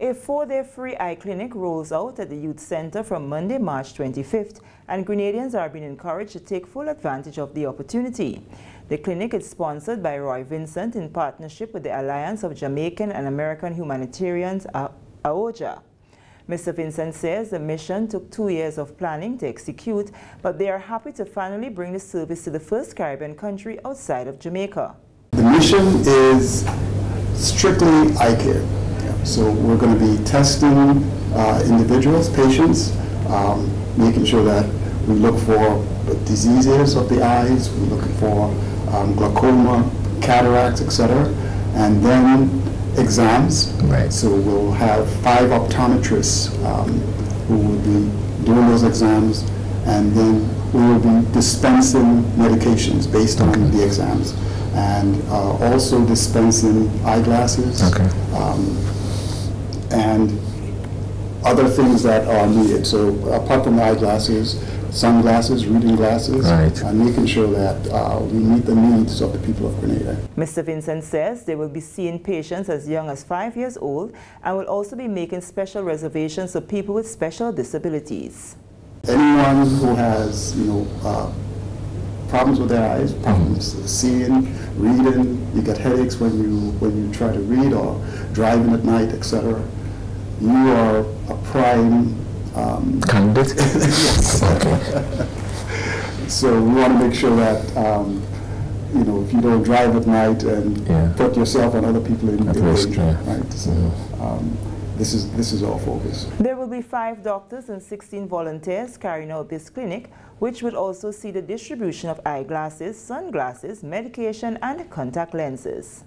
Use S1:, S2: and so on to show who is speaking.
S1: A four-day free eye clinic rolls out at the Youth Center from Monday, March 25th, and Grenadians are being encouraged to take full advantage of the opportunity. The clinic is sponsored by Roy Vincent in partnership with the Alliance of Jamaican and American Humanitarians, AOJA. Mr. Vincent says the mission took two years of planning to execute, but they are happy to finally bring the service to the first Caribbean country outside of Jamaica.
S2: The mission is strictly eye care. So we're going to be testing uh, individuals, patients, um, making sure that we look for diseases of the eyes, we're looking for um, glaucoma, cataracts, etc. And then exams.
S3: Right.
S2: So we'll have five optometrists um, who will be doing those exams, and then we will be dispensing medications based okay. on the exams, and uh, also dispensing eyeglasses.
S3: Okay.
S2: Um, and other things that are needed. So apart from the eyeglasses, sunglasses, reading glasses,
S3: right.
S2: and making sure that uh, we meet the needs of the people of Grenada.
S1: Mr. Vincent says they will be seeing patients as young as five years old and will also be making special reservations for people with special disabilities.
S2: Anyone who has, you know, uh, problems with their eyes, problems mm -hmm. seeing, reading, you get headaches when you when you try to read or driving at night, etc you are a prime um,
S3: candidate.
S2: yes.
S3: Okay.
S2: so we want to make sure that um, you know if you don't drive at night and
S3: yeah.
S2: put yourself and other people in, in
S3: risk,
S2: danger,
S3: yeah.
S2: right? So,
S3: mm.
S2: um, this is this is our focus.
S1: There will be five doctors and 16 volunteers carrying out this clinic, which will also see the distribution of eyeglasses, sunglasses, medication, and contact lenses.